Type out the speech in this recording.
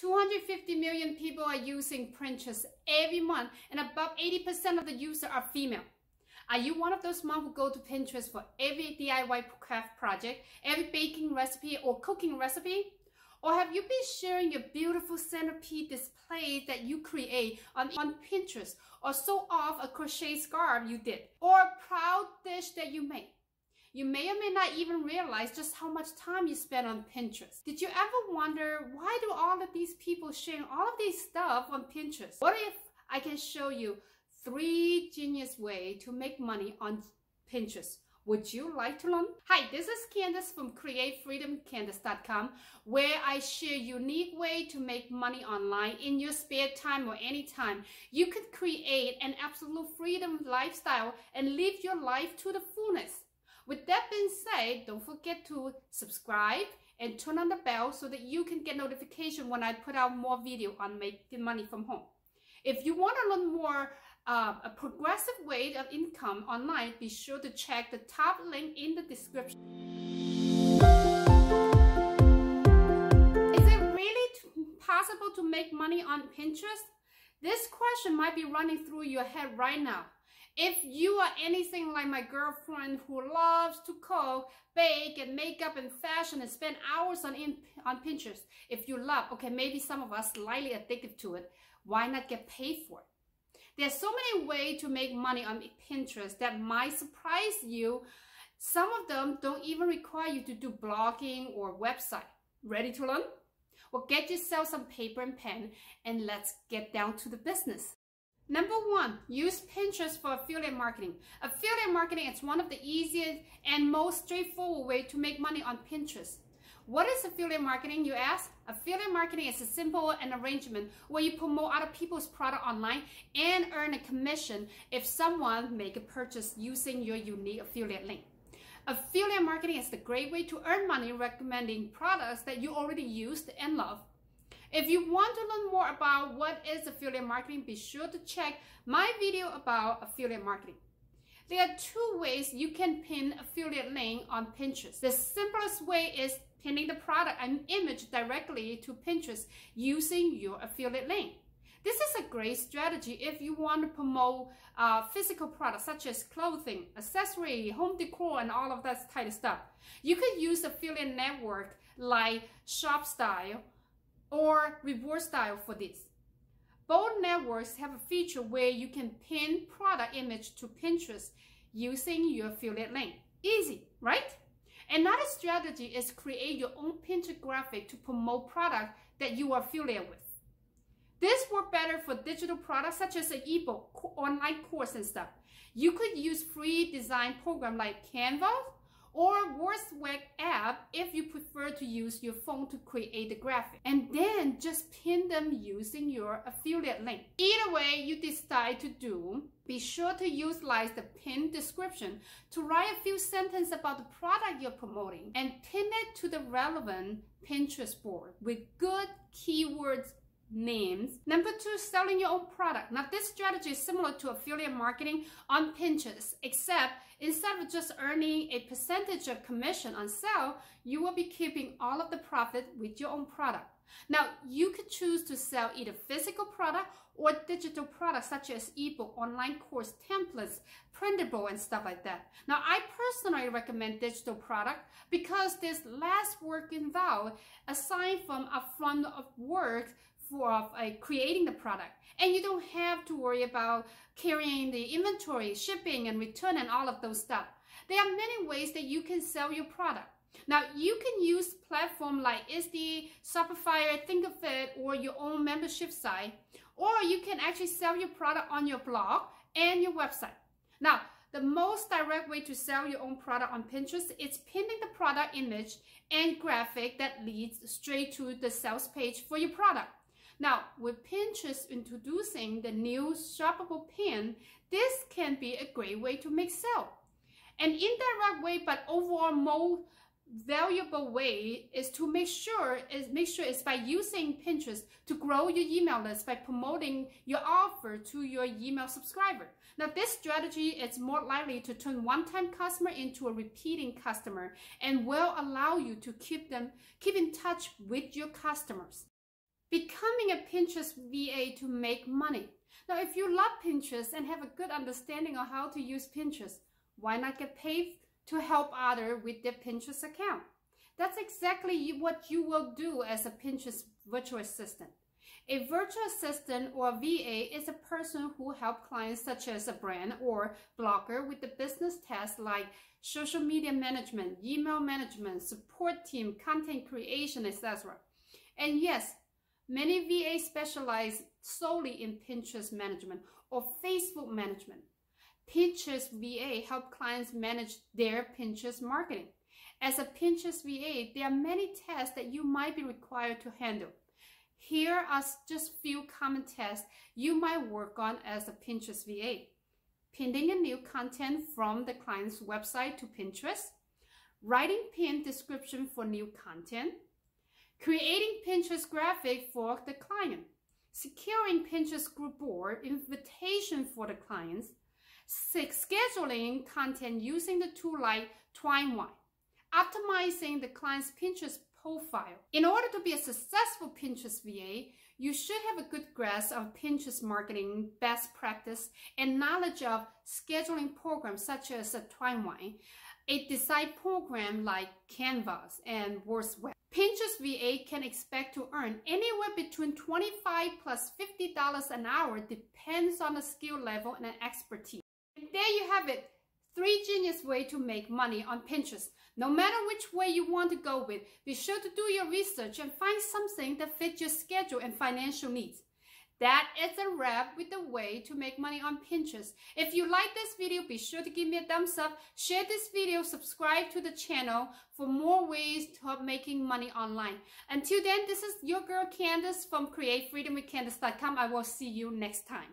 250 million people are using Pinterest every month and about 80% of the users are female. Are you one of those moms who go to Pinterest for every DIY craft project, every baking recipe or cooking recipe? Or have you been sharing your beautiful centerpiece displays that you create on, on Pinterest or show off a crochet scarf you did or a proud dish that you made? You may or may not even realize just how much time you spend on Pinterest. Did you ever wonder why do all of these people sharing all of these stuff on Pinterest? What if I can show you three genius way to make money on Pinterest? Would you like to learn? Hi, this is Candace from CreateFreedomCandace.com where I share unique way to make money online in your spare time or anytime. You could create an absolute freedom lifestyle and live your life to the fullness. With that being said, don't forget to subscribe and turn on the bell so that you can get notification when I put out more video on making money from home. If you want to learn more uh, a progressive way of income online, be sure to check the top link in the description. Is it really possible to make money on Pinterest? This question might be running through your head right now. If you are anything like my girlfriend who loves to cook, bake, and makeup and fashion and spend hours on, in, on Pinterest, if you love, okay, maybe some of us slightly addicted to it, why not get paid for it? There's so many ways to make money on Pinterest that might surprise you. Some of them don't even require you to do blogging or website. Ready to learn? Well, get yourself some paper and pen and let's get down to the business. Number one, use Pinterest for affiliate marketing. Affiliate marketing is one of the easiest and most straightforward way to make money on Pinterest. What is affiliate marketing, you ask? Affiliate marketing is a simple an arrangement where you promote other people's product online and earn a commission if someone make a purchase using your unique affiliate link. Affiliate marketing is the great way to earn money recommending products that you already used and love. If you want to learn more about what is affiliate marketing, be sure to check my video about affiliate marketing. There are two ways you can pin affiliate link on Pinterest. The simplest way is pinning the product and image directly to Pinterest using your affiliate link. This is a great strategy if you want to promote uh, physical products such as clothing, accessory, home decor, and all of that type of stuff. You could use affiliate network like ShopStyle or Reward Style for this. Both networks have a feature where you can pin product image to Pinterest using your affiliate link. Easy, right? Another strategy is create your own Pinterest graphic to promote product that you are affiliated with. This works better for digital products such as an ebook, online course and stuff. You could use free design program like Canva or WordSwag app if you prefer to use your phone to create the graphic. And then just pin them using your affiliate link. Either way you decide to do, be sure to utilize the pin description to write a few sentences about the product you're promoting and pin it to the relevant Pinterest board with good keywords names. Number two, selling your own product. Now this strategy is similar to affiliate marketing on Pinterest, except instead of just earning a percentage of commission on sale, you will be keeping all of the profit with your own product. Now, you could choose to sell either physical product or digital products such as ebook, online course, templates, printable, and stuff like that. Now, I personally recommend digital product because there's less work involved aside from upfront of work for uh, creating the product. And you don't have to worry about carrying the inventory, shipping and return and all of those stuff. There are many ways that you can sell your product. Now, you can use platform like Etsy, Shopify, Thinkific, or your own membership site, or you can actually sell your product on your blog and your website. Now, the most direct way to sell your own product on Pinterest is pinning the product image and graphic that leads straight to the sales page for your product. Now, with Pinterest introducing the new shoppable pin, this can be a great way to make sales. An indirect way, but overall more valuable way is to make sure is make sure it's by using Pinterest to grow your email list by promoting your offer to your email subscriber. Now this strategy is more likely to turn one-time customer into a repeating customer and will allow you to keep them keep in touch with your customers. Becoming a Pinterest VA to make money. Now, if you love Pinterest and have a good understanding of how to use Pinterest, why not get paid to help others with their Pinterest account? That's exactly what you will do as a Pinterest virtual assistant. A virtual assistant or VA is a person who helps clients such as a brand or blogger with the business tasks like social media management, email management, support team, content creation, etc. And yes, many VAs specialize solely in Pinterest management or Facebook management. Pinterest VA help clients manage their Pinterest marketing. As a Pinterest VA, there are many tasks that you might be required to handle. Here are just few common tasks you might work on as a Pinterest VA. Pinning a new content from the client's website to Pinterest, writing pin description for new content, creating Pinterest graphic for the client, securing Pinterest group board invitation for the clients, six, scheduling content using the tool like Tailwind, optimizing the client's Pinterest profile. In order to be a successful Pinterest VA, you should have a good grasp of Pinterest marketing best practice and knowledge of scheduling programs such as Tailwind, a design program like Canvas and WordSwag. Pinterest VA can expect to earn anywhere between $25 plus $50 an hour depends on the skill level and expertise. And there you have it. Three genius way to make money on Pinterest. No matter which way you want to go with, be sure to do your research and find something that fits your schedule and financial needs. That is a wrap with the way to make money on Pinterest. If you like this video, be sure to give me a thumbs up, share this video, subscribe to the channel for more ways to help making money online. Until then, this is your girl Candace from CreateFreedomWithCandace.com. I will see you next time.